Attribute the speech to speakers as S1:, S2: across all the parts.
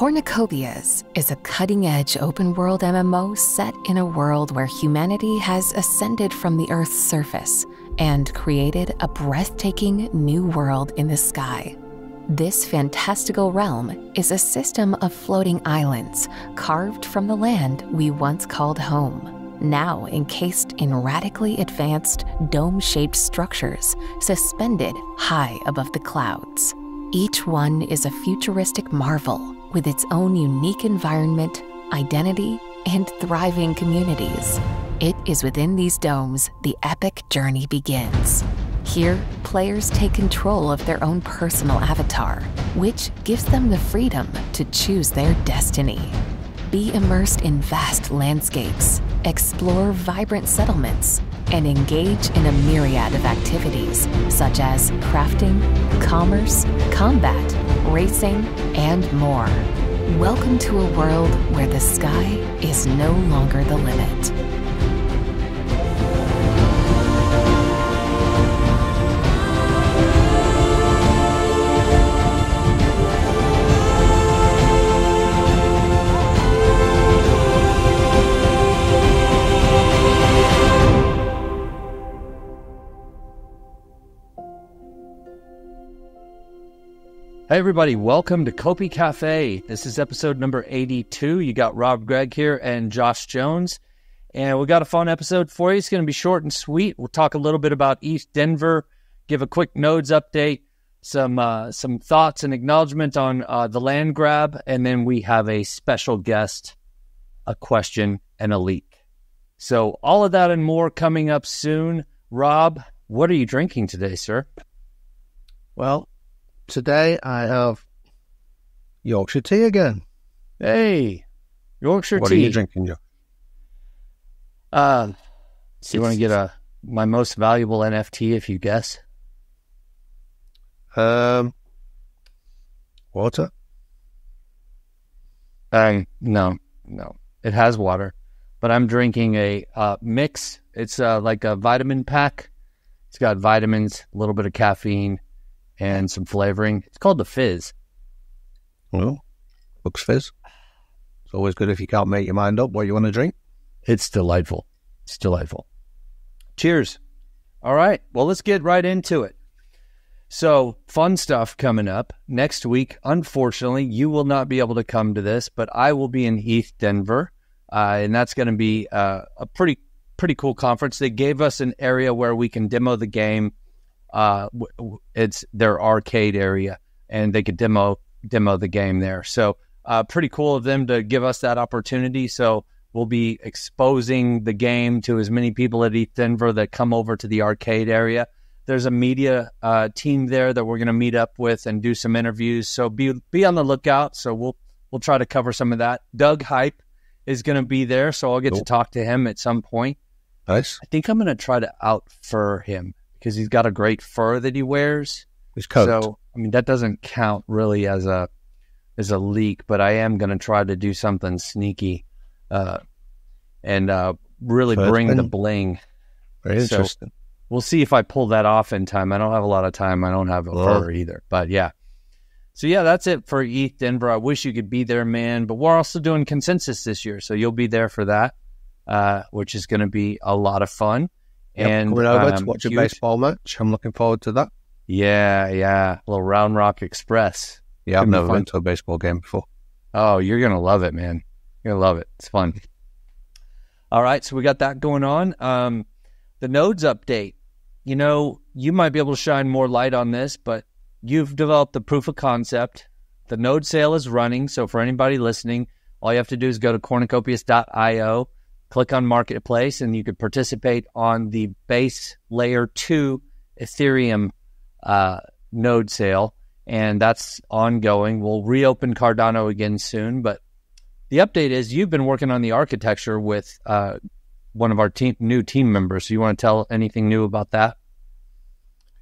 S1: Cornucopias is a cutting edge open world MMO set in a world where humanity has ascended from the Earth's surface and created a breathtaking new world in the sky. This fantastical realm is a system of floating islands carved from the land we once called home, now encased in radically advanced dome shaped structures suspended high above the clouds. Each one is a futuristic marvel with its own unique environment, identity, and thriving communities. It is within these domes the epic journey begins. Here, players take control of their own personal avatar, which gives them the freedom to choose their destiny. Be immersed in vast landscapes, explore vibrant settlements, and engage in a myriad of activities such as crafting, commerce, combat, racing, and more. Welcome to a world where the sky is no longer the limit.
S2: Hey, everybody, welcome to Copi Cafe. This is episode number 82. You got Rob Gregg here and Josh Jones. And we got a fun episode for you. It's going to be short and sweet. We'll talk a little bit about ETH Denver, give a quick nodes update, some uh, some thoughts and acknowledgement on uh, the land grab, and then we have a special guest, a question, and a leak. So, all of that and more coming up soon. Rob, what are you drinking today, sir?
S3: Well, today I have Yorkshire tea again.
S2: Hey, Yorkshire
S3: what
S2: tea.
S3: What are you drinking, Joe?
S2: Uh, so you want to get a my most valuable NFT if you guess?
S3: Um, water.
S2: Um, no, no, it has water, but I'm drinking a uh, mix. It's uh, like a vitamin pack. It's got vitamins, a little bit of caffeine, and some flavoring. It's called the Fizz.
S3: Well, looks fizz. It's always good if you can't make your mind up what you want to drink.
S2: It's delightful. It's delightful. Cheers. All right. Well, let's get right into it. So, fun stuff coming up next week. Unfortunately, you will not be able to come to this, but I will be in ETH, Denver, uh, and that's going to be uh, a pretty pretty cool conference. They gave us an area where we can demo the game. Uh, it's their arcade area, and they could demo demo the game there. So, uh, pretty cool of them to give us that opportunity. So, we'll be exposing the game to as many people at ETH Denver that come over to the arcade area. There's a media uh, team there that we're going to meet up with and do some interviews. So be be on the lookout. So we'll we'll try to cover some of that. Doug Hype is going to be there, so I'll get
S3: Cool.
S2: to talk to him at some point.
S3: Nice.
S2: I think I'm going to try to out fur him because he's got a great fur that he wears.
S3: It's coat.
S2: So I mean that doesn't count really as a as a leak, but I am going to try to do something sneaky uh, and uh, really
S3: Fur
S2: bring the bling.
S3: Very
S2: so-
S3: interesting.
S2: We'll see if I pull that off in time. I don't have a lot of time. I don't have a
S3: Well.
S2: fur either, but yeah. So yeah, that's it for ETH Denver. I wish you could be there, man. But we're also doing consensus this year, so you'll be there for that, uh, which is going to be a lot of fun.
S3: Yep,
S2: and
S3: coming over
S2: um,
S3: to watch a
S2: huge-
S3: baseball match. I'm looking forward to that.
S2: Yeah, yeah, a little Round Rock Express.
S3: Yeah, I've never
S2: fun.
S3: been to a baseball game before.
S2: Oh, you're gonna love it, man. You're gonna love it. It's fun. All right, so we got that going on. Um, the nodes update. You know, you might be able to shine more light on this, but you've developed the proof of concept. The node sale is running, so for anybody listening, all you have to do is go to cornucopias.io, click on marketplace, and you could participate on the base layer two Ethereum uh, node sale and that's ongoing. We'll reopen Cardano again soon, but the update is you've been working on the architecture with uh, one of our team new team members. So you want to tell anything new about that?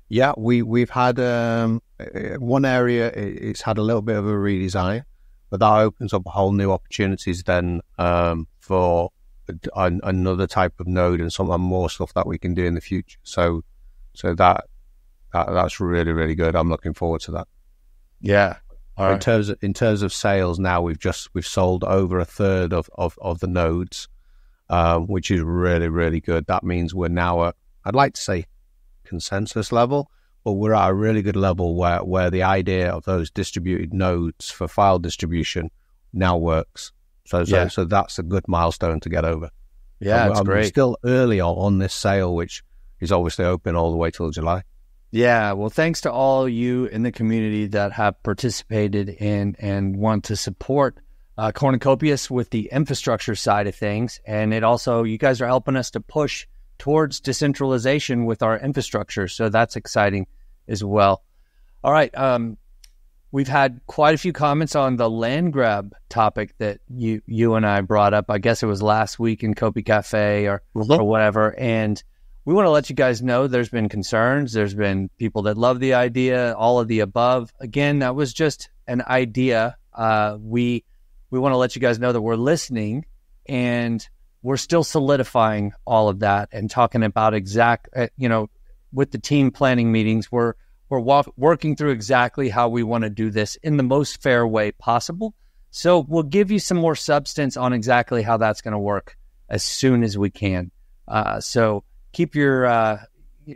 S3: Yeah, we we've had um, uh, one area. It's had a little bit of a redesign, but that opens up whole new opportunities then um, for an, another type of node and some more stuff that we can do in the future. So, so that, that that's really really good. I'm looking forward to that.
S2: Yeah,
S3: in terms of in terms of sales, now we've just we've sold over a third of of, of the nodes, uh, which is really really good. That means we're now at I'd like to say consensus level, but we're at a really good level where where the idea of those distributed nodes for file distribution now works. So so,
S2: Yeah.
S3: so that's a good milestone to get over.
S2: Yeah,
S3: I'm,
S2: it's
S3: I'm
S2: great.
S3: still early on, on this sale, which is obviously open all the way till July.
S2: Yeah, well, thanks to all you in the community that have participated in and want to support uh, Cornucopias with the infrastructure side of things. And it also, you guys are helping us to push towards decentralization with our infrastructure. So that's exciting as well. All right. Um, we've had quite a few comments on the land grab topic that you you and I brought up. I guess it was last week in Copi Cafe or or whatever. And we want to let you guys know there's been concerns. There's been people that love the idea, all of the above. Again, that was just an idea. Uh, we we want to let you guys know that we're listening and we're still solidifying all of that and talking about exact, uh, you know, with the team planning meetings. We're we're working through exactly how we want to do this in the most fair way possible. So we'll give you some more substance on exactly how that's going to work as soon as we can. Uh, so keep your uh,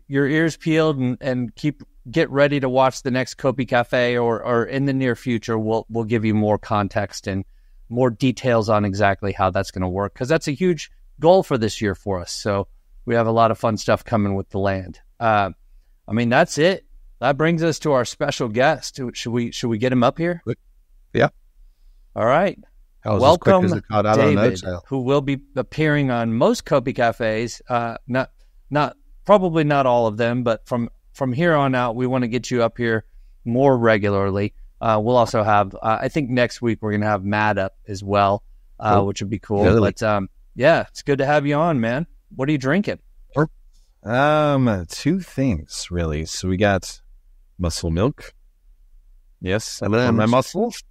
S2: your ears peeled and, and keep get ready to watch the next Copi Cafe or or in the near future. We'll we'll give you more context and more details on exactly how that's going to work because that's a huge goal for this year for us. So we have a lot of fun stuff coming with the land. Uh, I mean, that's it. That brings us to our special guest. Should we should we get him up here?
S3: Yeah.
S2: All right. Welcome,
S3: as as
S2: David, who will be appearing on most Copi cafes. Uh, not, not probably not all of them, but from from here on out, we want to get you up here more regularly. Uh, we'll also have, uh, I think next week we're going to have Matt up as well, uh,
S3: Cool.
S2: which would be cool.
S3: Really?
S2: But um, yeah, it's good to have you on, man. What are you drinking?
S4: Um, two things really. So we got muscle milk. Yes,
S3: M&Ms.
S4: my muscles.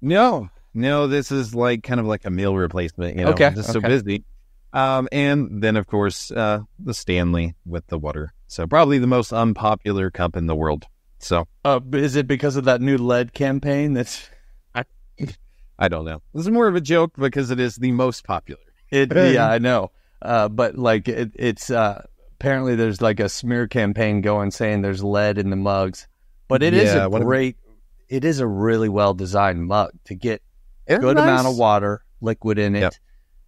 S4: No, no, this is like kind of like a meal replacement. You know,
S2: Okay,
S4: just so busy. Um, and then of course, uh, the Stanley with the water. So probably the most unpopular cup in the world. So
S2: Uh, is it because of that new lead campaign? That's
S4: I don't know. This is more of a joke because it is the most popular.
S2: It, yeah, I know. Uh, but like it, it's uh, apparently there's like a smear campaign going saying there's lead in the mugs. But it is
S4: Yeah,
S2: a
S4: one of-
S2: great, it is a really well designed mug to get good
S4: nice.
S2: amount of water, liquid in it,
S4: Yep.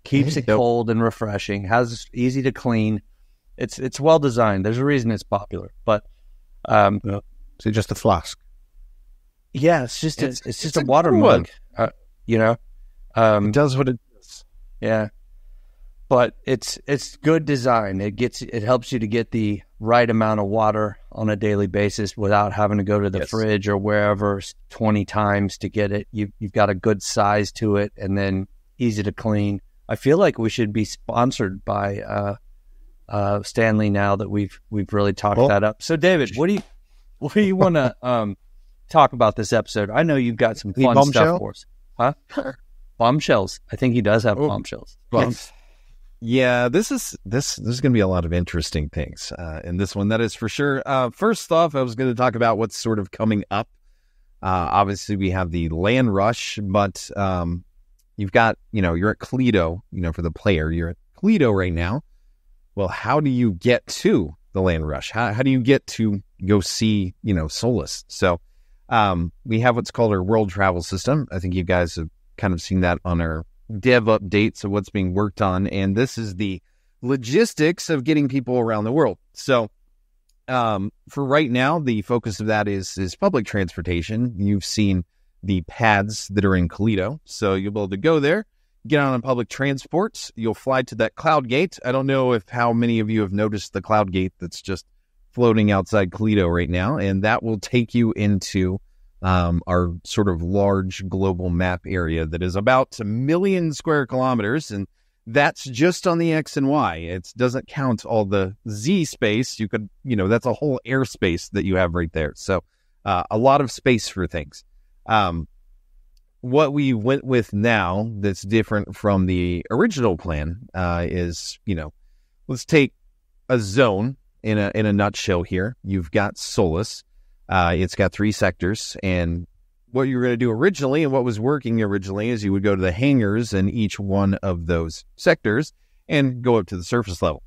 S2: keeps it
S4: Yep.
S2: cold and refreshing, has easy to clean. It's it's well designed. There's a reason it's popular. But um,
S3: Is it just a flask?
S2: yeah, it's just
S4: It's-
S2: it's, it's just a
S4: a
S2: water mug. Uh, you know, um,
S4: It does what it does.
S2: Yeah. But it's it's good design. It gets it helps you to get the right amount of water on a daily basis without having to go to the
S4: Yes.
S2: fridge or wherever 20 times to get it. You you've got a good size to it and then easy to clean. I feel like we should be sponsored by uh uh Stanley now that we've we've really talked
S3: Well-
S2: that up. So David, what do you what do you want to um talk about this episode? I know you've got some fun stuff for us. Huh? bombshells. I think he does have
S4: Oh.
S2: bombshells.
S4: Yes. Yeah, this is this is going to be a lot of interesting things uh, in this one. That is for sure. Uh, first off, I was going to talk about what's sort of coming up. Uh, obviously, we have the land rush, but um, you've got you know you're at Colito. You know, for the player, you're at Colito right now. Well, how do you get to the land rush? How how do you get to go see you know Solus? So um, we have what's called our world travel system. I think you guys have kind of seen that on our dev updates of what's being worked on, and this is the logistics of getting people around the world. So, um, for right now, the focus of that is is public transportation. You've seen the pads that are in Colito, so you'll be able to go there, get on a public transport. You'll fly to that cloud gate. I don't know if how many of you have noticed the cloud gate that's just floating outside Colito right now, and that will take you into um, our sort of large global map area that is about a million square kilometers. And that's just on the X and Y. It doesn't count all the Z space. You could, you know, that's a whole airspace that you have right there. So uh, a lot of space for things. Um, what we went with now that's different from the original plan uh, is, you know, let's take a zone in a in a nutshell here. You've got Solus. Uh, it's got three sectors, and what you were going to do originally and what was working originally is you would go to the hangars in each one of those sectors and go up to the surface level.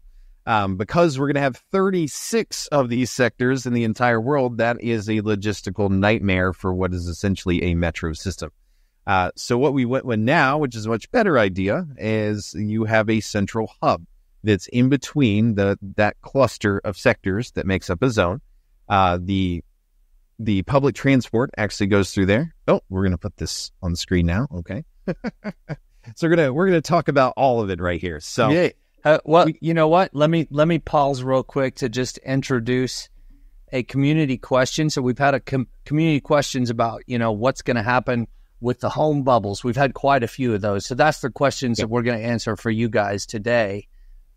S4: Um, because we're going to have 36 of these sectors in the entire world, that is a logistical nightmare for what is essentially a metro system. Uh, so what we went with now, which is a much better idea, is you have a central hub that's in between the that cluster of sectors that makes up a zone. Uh, the the public transport actually goes through there. Oh, we're going to put this on the screen now. Okay. so we're gonna we're gonna talk about all of it right here. So
S2: yeah. Uh, well, you know what? Let me let me pause real quick to just introduce a community question. So we've had a com- community questions about you know what's going to happen with the home bubbles. We've had quite a few of those. So that's the questions yep. that we're going to answer for you guys today,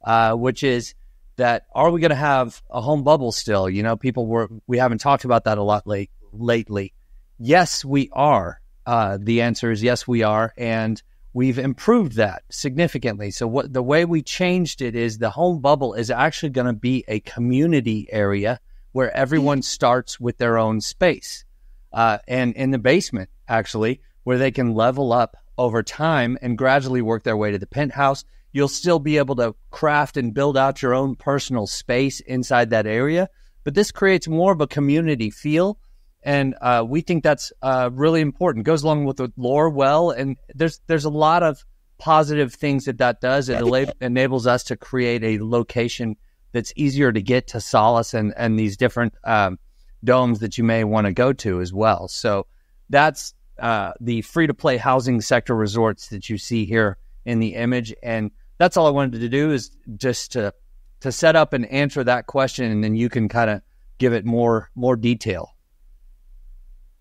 S2: uh, which is that are we going to have a home bubble still? You know, people were we haven't talked about that a lot late lately. Yes, we are. Uh, the answer is yes, we are, and we've improved that significantly. So what the way we changed it is the home bubble is actually going to be a community area where everyone starts with their own space, uh, and in the basement actually where they can level up over time and gradually work their way to the penthouse. You'll still be able to craft and build out your own personal space inside that area, but this creates more of a community feel and uh, we think that's uh, really important. Goes along with the lore well, and there's there's a lot of positive things that that does. It enables us to create a location that's easier to get to Solus and and these different um, domes that you may want to go to as well. So that's uh, the free to play housing sector resorts that you see here in the image, and that's all I wanted to do is just to to set up and answer that question, and then you can kind of give it more more detail.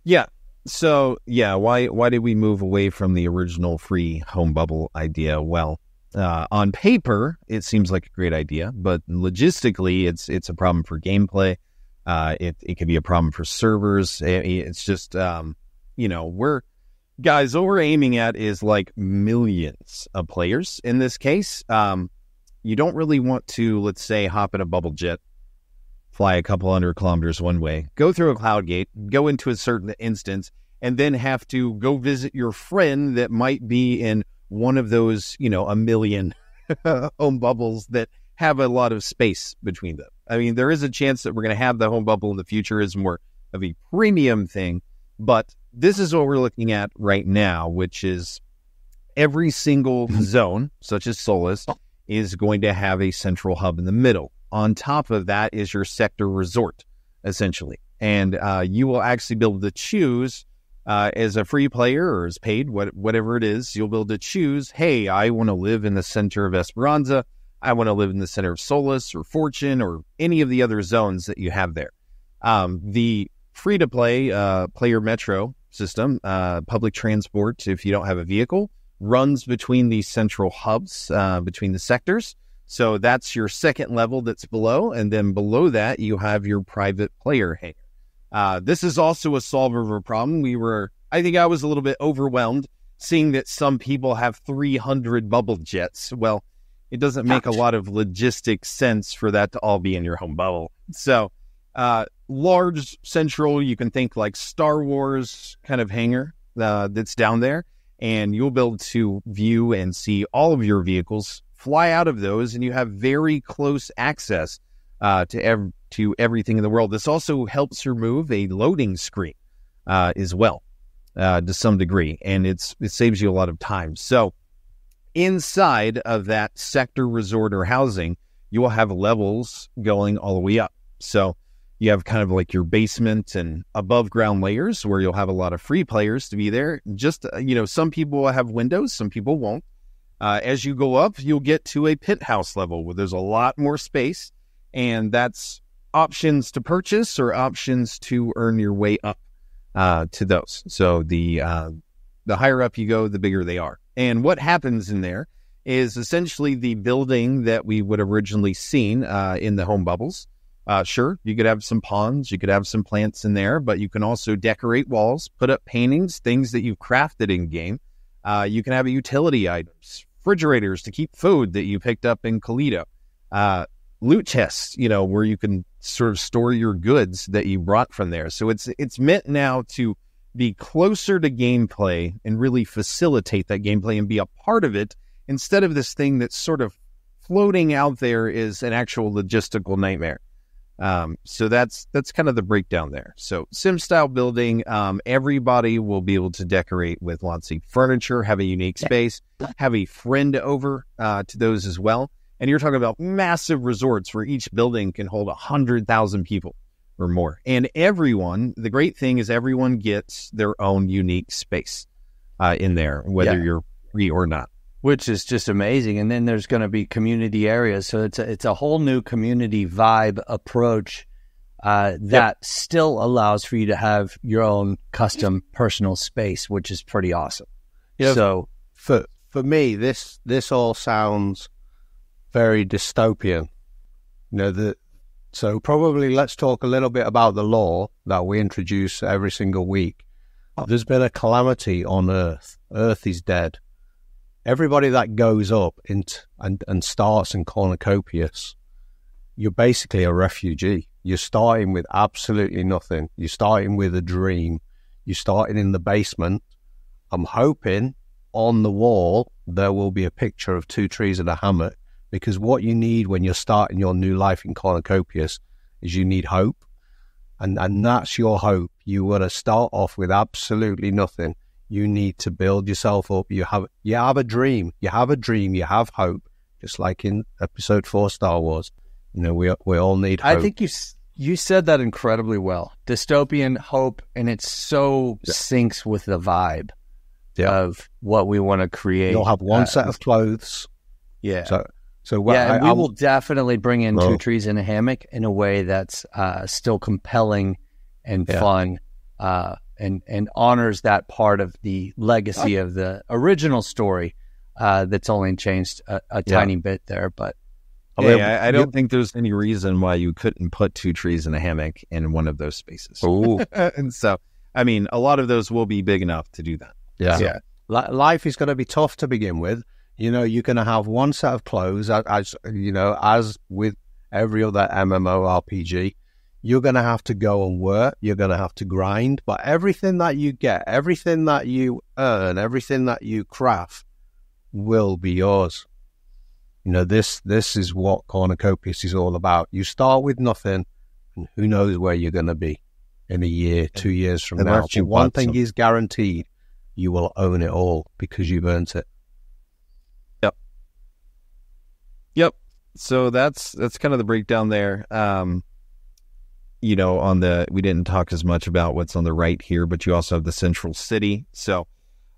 S4: Yeah. So yeah, why why did we move away from the original free home bubble idea? Well, uh, on paper, it seems like a great idea, but logistically, it's it's a problem for gameplay. Uh, it it could be a problem for servers. It, it's just um, you know we're guys. What we're aiming at is like millions of players in this case. Um, you don't really want to, let's say, hop in a bubble jet fly a couple hundred kilometers one way, go through a cloud gate, go into a certain instance, and then have to go visit your friend that might be in one of those, you know, a million home bubbles that have a lot of space between them. I mean, there is a chance that we're going to have the home bubble in the future as more of a premium thing, but this is what we're looking at right now, which is every single zone, such as Solus, is going to have a central hub in the middle on top of that is your sector resort, essentially. And uh, you will actually be able to choose uh, as a free player or as paid, what, whatever it is, you'll be able to choose, hey, I want to live in the center of Esperanza. I want to live in the center of Solus or Fortune or any of the other zones that you have there. Um, the free to play uh, player metro system, uh, public transport, if you don't have a vehicle, runs between these central hubs, uh, between the sectors. So that's your second level that's below. And then below that, you have your private player hangar. Uh, this is also a solver of a problem. We were, I think I was a little bit overwhelmed seeing that some people have 300 bubble jets. Well, it doesn't make a lot of logistic sense for that to all be in your home bubble. So, uh, large central, you can think like Star Wars kind of hangar uh, that's down there, and you'll be able to view and see all of your vehicles fly out of those, and you have very close access uh, to ev- to everything in the world. This also helps remove a loading screen uh, as well uh, to some degree, and it's it saves you a lot of time. So inside of that sector resort or housing, you will have levels going all the way up. So you have kind of like your basement and above ground layers where you'll have a lot of free players to be there. Just, uh, you know, some people will have windows, some people won't. Uh, as you go up, you'll get to a penthouse level where there's a lot more space, and that's options to purchase or options to earn your way up uh, to those. So the uh, the higher up you go, the bigger they are. And what happens in there is essentially the building that we would originally seen uh, in the home bubbles. Uh, sure, you could have some ponds, you could have some plants in there, but you can also decorate walls, put up paintings, things that you've crafted in game. Uh, you can have utility items, refrigerators to keep food that you picked up in Colito, uh, loot chests, you know, where you can sort of store your goods that you brought from there. So it's it's meant now to be closer to gameplay and really facilitate that gameplay and be a part of it instead of this thing that's sort of floating out there is an actual logistical nightmare. Um, so that's that's kind of the breakdown there. So sim style building, um, everybody will be able to decorate with lots of furniture, have a unique space, have a friend over uh, to those as well. And you're talking about massive resorts where each building can hold a hundred thousand people or more. And everyone, the great thing is everyone gets their own unique space uh, in there, whether
S2: Yeah.
S4: you're free or not.
S2: Which is just amazing. And then there's going to be community areas, so it's a, it's a whole new community vibe approach uh, that still allows for you to have your own custom personal space, which is pretty awesome.
S3: Yeah.
S2: So
S3: for for me, this this all sounds very dystopian. You know, the so probably let's talk a little bit about the lore that we introduce every single week. There's been a calamity on Earth. Earth is dead. Everybody that goes up into, and and starts in cornucopias, you're basically a refugee. You're starting with absolutely nothing. You're starting with a dream. You're starting in the basement. I'm hoping on the wall there will be a picture of two trees and a hammock because what you need when you're starting your new life in cornucopias is you need hope and and that's your hope you want to start off with absolutely nothing you need to build yourself up you have you have a dream you have a dream you have hope just like in episode 4 Star Wars you know we we all need hope
S2: I think you you said that incredibly well. Dystopian hope, and it so
S3: Yeah.
S2: syncs with the vibe
S3: Yeah.
S2: of what we want to create.
S3: you'll have one
S2: Uh,
S3: set of clothes
S2: yeah.
S3: so so what
S2: yeah,
S3: I,
S2: we
S3: I-
S2: will definitely bring in two trees in a hammock in a way that's uh, still compelling and
S3: Yeah.
S2: fun, uh, and and honors that part of the legacy of the original story. Uh, that's only changed a, a
S3: Yeah.
S2: tiny bit there, but
S3: I
S4: Yeah, I, I don't think there's any reason why you couldn't put two trees in a hammock in one of those spaces.
S3: Ooh.
S4: and so, I mean, a lot of those will be big enough to do that.
S3: Yeah.
S4: Yeah.
S3: Li- life is going to be tough to begin with. You know, you're going to have one set of clothes, as, as you know, as with every other MMORPG. You're going to have to go and work. You're going to have to grind. But everything that you get, everything that you earn, everything that you craft will be yours. You know, this this is what Cornucopias is all about. You start with nothing, and who knows where you're going to be in a year, two years from now. But one thing is guaranteed: you will own it all because you've earned it.
S4: Yep. Yep. So that's that's kind of the breakdown there. Um, you know, on the we didn't talk as much about what's on the right here, but you also have the central city. So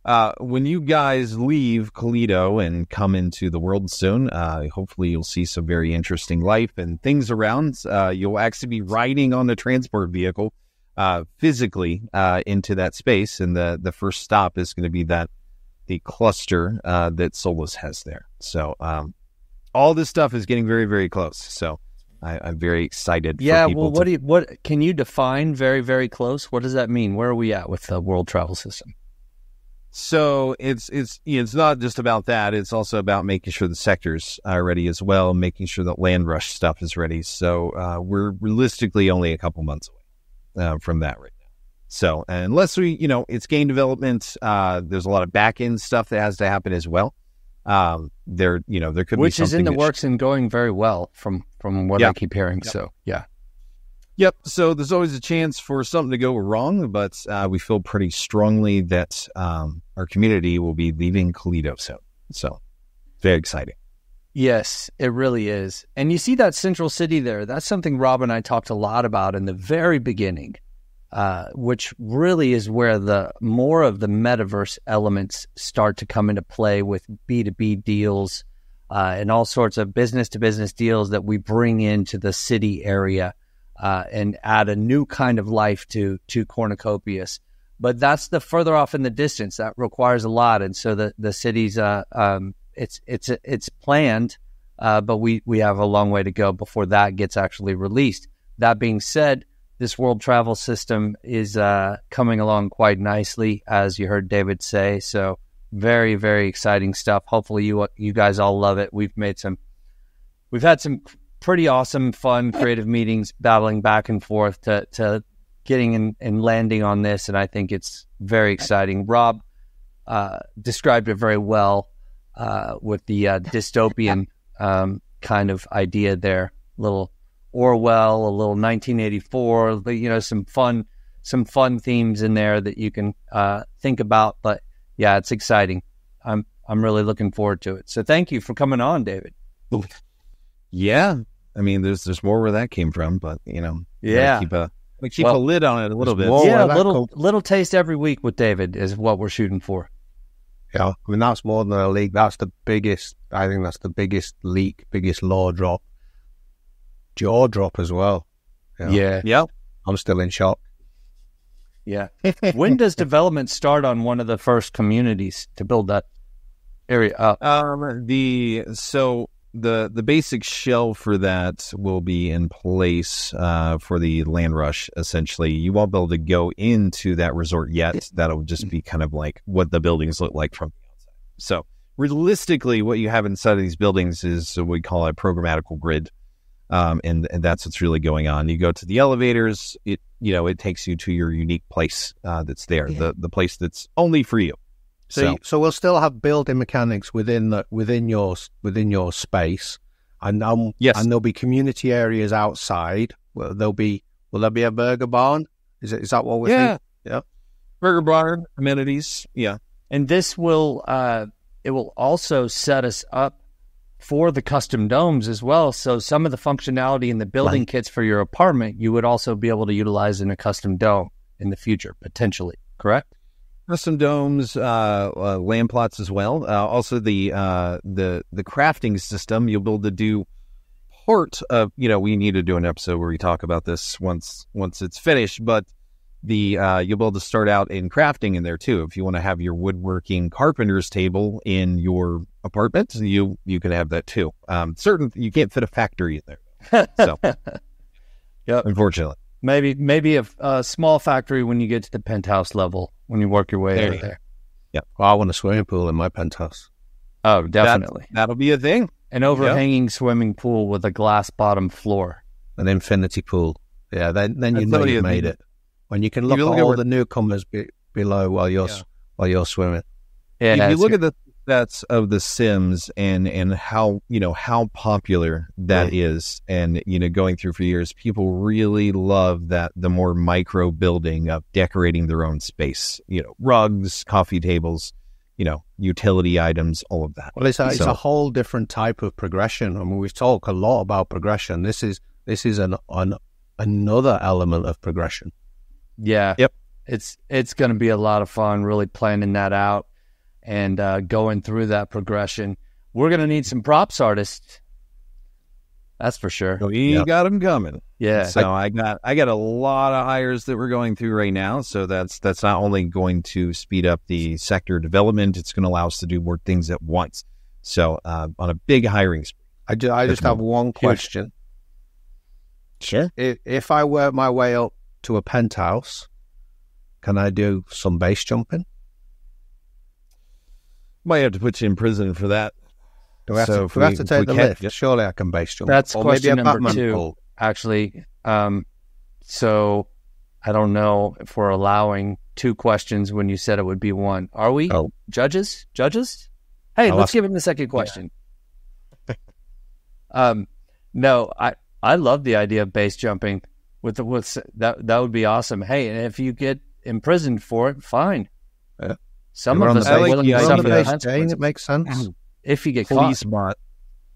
S4: uh, when you guys leave Toledo and come into the world soon, uh, hopefully you'll see some very interesting life and things around. Uh, you'll actually be riding on the transport vehicle uh, physically uh, into that space, and the the first stop is going to be that the cluster uh, that Solus has there. So um, all this stuff is getting very very close. So I, I'm very excited.
S2: yeah. Well,
S4: to-
S2: what do you, what can you define very very close? What does that mean? Where are we at with the world travel system?
S4: So it's it's it's not just about that. It's also about making sure the sectors are ready as well, making sure that land rush stuff is ready. So uh, we're realistically only a couple months away uh, from that right now. So unless we, you know, it's game development. Uh, there's a lot of back end stuff that has to happen as well. Um, there, you know, there could
S2: Which
S4: be
S2: is in the
S4: something that-
S2: works and going very well from from what
S4: Yeah.
S2: I keep hearing.
S4: Yep.
S2: So yeah.
S4: Yep. So there's always a chance for something to go wrong, but uh, we feel pretty strongly that um, our community will be leaving Toledo soon. So very exciting.
S2: Yes, it really is. And you see that central city there. That's something Rob and I talked a lot about in the very beginning, uh, which really is where the more of the metaverse elements start to come into play with B2B deals uh, and all sorts of business to business deals that we bring into the city area uh, and add a new kind of life to to Cornucopias. But that's the further off in the distance. That requires a lot, and so the the city's uh, um, it's it's it's planned, uh, but we we have a long way to go before that gets actually released. That being said, this world travel system is uh, coming along quite nicely, as you heard David say. So very very exciting stuff. Hopefully you you guys all love it. We've made some, we've had some pretty awesome, fun, creative meetings, battling back and forth to to getting and, and landing on this, and I think it's very exciting. Rob uh, described it very well uh, with the uh, dystopian um, kind of idea there. Little Orwell, a little 1984, you know, some fun, some fun themes in there that you can uh, think about. But yeah, it's exciting. I'm I'm really looking forward to it. So thank you for coming on, David.
S4: Yeah, I mean, there's there's more where that came from, but you know,
S2: Yeah.
S4: keep a keep
S2: Well,
S4: a lid on it a little bit.
S3: more.
S2: yeah, a little
S3: come-
S2: little taste every week with David is what we're shooting for.
S3: Yeah, I mean that's more than a leak. That's the biggest. I think that's the biggest leak, biggest law drop, jaw drop as well. Yeah.
S2: Yeah,
S4: Yep.
S3: I'm still in shock.
S2: yeah. when does development start on one of the first communities to build that area up?
S4: Um, the so the the basic shell for that will be in place uh, for the land rush. Essentially, you won't be able to go into that resort yet. That'll just be kind of like what the buildings look like from the outside. So realistically, what you have inside of these buildings is what we call a programmatical grid. Um, and, and that's what's really going on. You go to the elevators, it you know it takes you to your unique place uh, that's there, the the place that's only for you.
S3: So,
S4: So-
S3: so we'll still have building mechanics within the within your within your space, and um,
S4: Yes.
S3: and there'll be community areas outside. Well, there'll be will there be a burger barn? Is it is that what we're
S4: yeah,
S3: thinking? Yeah.
S4: Burger bar amenities. Yeah,
S2: and this will uh, it will also set us up for the custom domes as well. So some of the functionality in the building kits for your apartment, you would also be able to utilize in a custom dome in the future, potentially. Correct?
S4: custom domes, uh, uh, land plots as well. Uh, also, the uh, the the crafting system you'll be able to do part of. You know, we need to do an episode where we talk about this once once it's finished. But the uh, you'll be able to start out in crafting in there too. If you want to have your woodworking carpenter's table in your apartment, you you can have that too. Um, certain you can't fit a factory in there, so
S2: Yep.
S4: unfortunately.
S2: Maybe maybe a, a small factory when you get to the penthouse level when you work your way
S4: There
S2: over
S4: you
S2: there.
S3: Well, I want a swimming pool in my penthouse.
S2: Oh, definitely.
S4: That'll be a thing.
S2: An overhanging swimming pool with a glass bottom floor.
S3: An infinity pool. Yeah, then then you
S4: That's
S3: know you've
S4: you-
S3: made it. When you can look
S4: you
S3: at
S4: look at
S3: all
S4: where-
S3: the newcomers be, below while you're
S4: Yeah.
S3: while you're swimming.
S2: Yeah,
S4: if you
S2: it's-
S4: look at the stats of the Sims and and how you know how popular that is, and you know going through for years, people really love that the more micro building of decorating their own space. You know, rugs, coffee tables, you know, utility items, all of that.
S3: Well, it's a, it's a whole different type of progression. I mean, we talk a lot about progression. This is this is an, an another element of progression.
S2: Yeah.
S4: Yep.
S2: It's it's going to be a lot of fun really planning that out and uh, going through that progression. We're going to need some props artists. That's for sure.
S4: We
S3: Yeah.
S4: got them coming.
S2: Yeah.
S4: So I got I got a lot of hires that we're going through right now. So that's that's not only going to speed up the sector development, it's going to allow us to do more things at once. So uh, on a big hiring spree.
S3: I, ju- I just have one question.
S4: Sure.
S3: If, if I work my way up to a penthouse, can I do some base jumping?
S4: Might have to put you in prison for that.
S3: Do I have,
S4: So
S3: to,
S4: if
S3: do I have to take
S4: we
S3: the lift?
S4: Yep.
S3: Surely I can base jump.
S2: That's
S3: or
S2: question
S3: maybe a
S2: number
S3: Batman
S2: two.
S3: pole.
S2: Actually, um, so I don't know if we're allowing two questions when you said it would be one. Are we?
S3: Oh.
S2: Judges? Judges? Hey,
S3: I'll
S2: let's
S3: ask-
S2: give him the second question. um, no, I I love the idea of base jumping with the with that that would be awesome. Hey, and if you get imprisoned for it, fine.
S3: Yeah.
S2: Some
S3: You're
S2: of us
S3: the
S2: are
S4: base-
S2: willing to suffer
S3: the
S2: the
S3: base
S2: consequences
S3: it makes sense.
S2: if you get
S4: Police
S2: caught.
S4: bot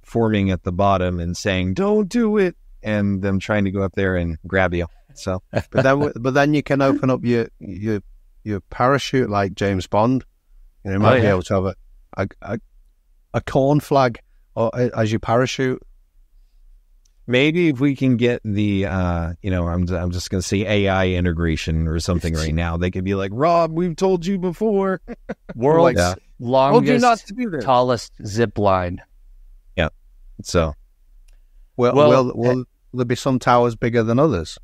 S4: forming at the bottom and saying, "Don't do it," and them trying to go up there and grab you. So
S3: But then, but then you can open up your your your parachute like James Bond. You, know, you might
S2: Oh,
S3: be
S2: yeah.
S3: able to have a a, a, a corn flag or uh, as your parachute.
S4: Maybe if we can get the, uh, you know, I'm I'm just going to say AI integration or something right now. They could be like, "Rob, we've told you before.
S2: World's
S3: Yeah.
S4: Told you
S2: longest,
S4: not to do
S2: tallest zip line. Yeah.
S4: So
S3: Will,
S2: Well,
S3: will, will there be some towers bigger than others?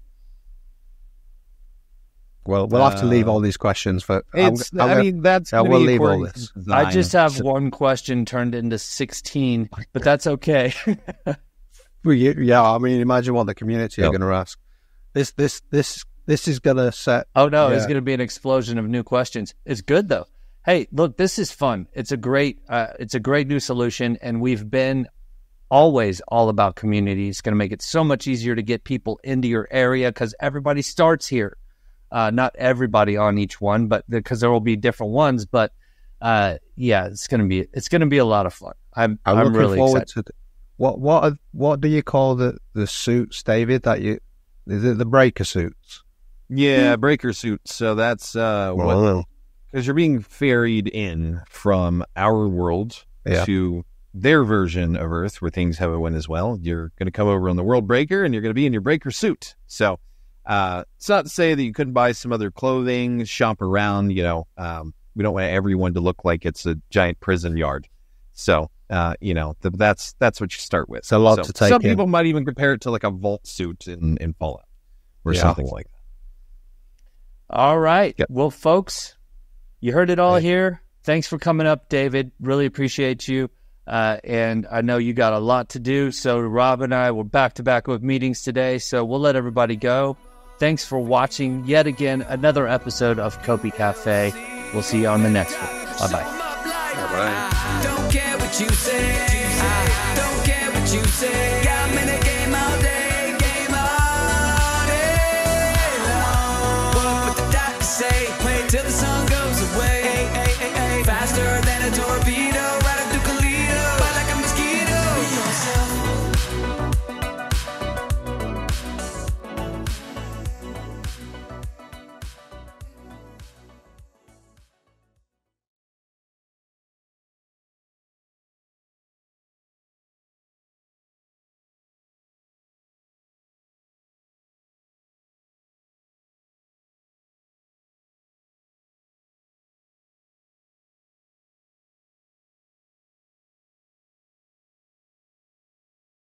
S3: Well, we'll have to leave
S4: Uh,
S3: all these questions for. I'm- I'm
S4: i
S3: gonna-
S4: mean, that's.
S3: yeah, we'll leave all this.
S4: to
S2: I just have
S4: So-
S2: one question turned into 16, but that's okay.
S3: Well, yeah, yeah, I mean, imagine what the community are going to ask. This, this, this, this is gonna set.
S2: Oh no, it's going to be an explosion of new questions. It's good though. Hey, look, this is fun. It's a great, uh, it's a great new solution, and we've been always all about community. It's going to make it so much easier to get people into your area because everybody starts here. Uh, not everybody on each one, but because there will be different ones. But uh, yeah, it's going to be it's going to be a lot of fun. I'm
S3: I'm,
S2: I'm, really
S3: forward
S2: excited.
S3: To. The, what what are, what do you call the the suits, David? That you is it the breaker suits?
S4: Yeah, breaker suits. So that's uh, what
S3: Well,
S4: because you're being ferried in from our world
S3: Yeah.
S4: to their version of Earth, where things haven't went as well. You're going to come over on the World Breaker, and you're going to be in your breaker suit. So uh, it's not to say that you couldn't buy some other clothing, shop around. You know, um, we don't want everyone to look like it's a giant prison yard. So uh, you know, th- that's that's what you start with.
S3: It's a lot
S4: So
S3: to take
S4: Some
S3: in.
S4: people might even compare it to like a vault suit in, in Fallout or
S3: Yeah.
S4: something like that.
S2: All right.
S4: Yep.
S2: Well, folks, you heard it all here. Thanks for coming up, David. Really appreciate you. Uh, and I know you got a lot to do. So, Rob and I were back to back with meetings today. So, we'll let everybody go. Thanks for watching yet again another episode of Copi Cafe. We'll see you on the next one. Bye bye.
S5: Don't care